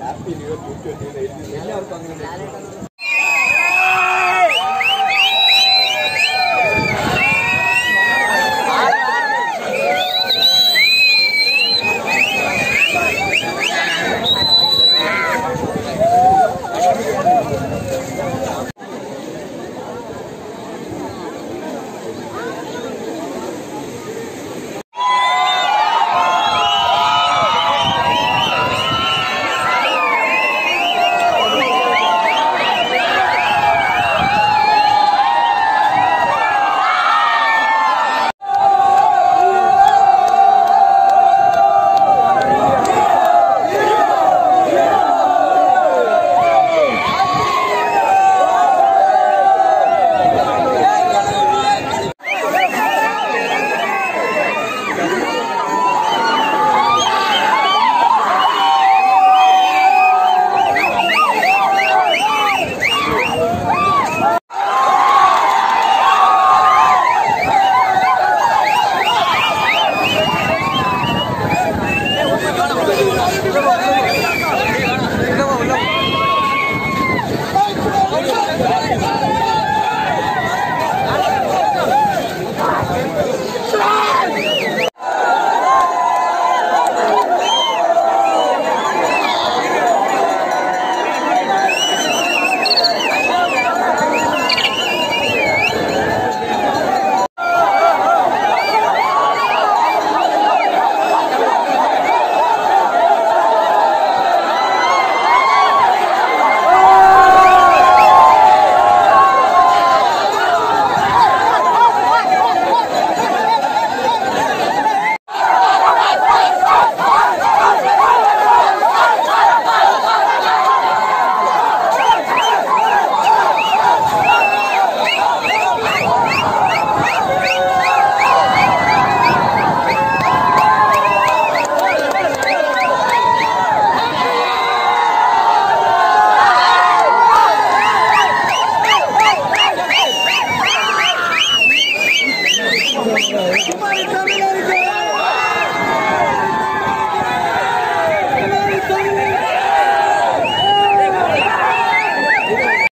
Happy new year Everybody come in.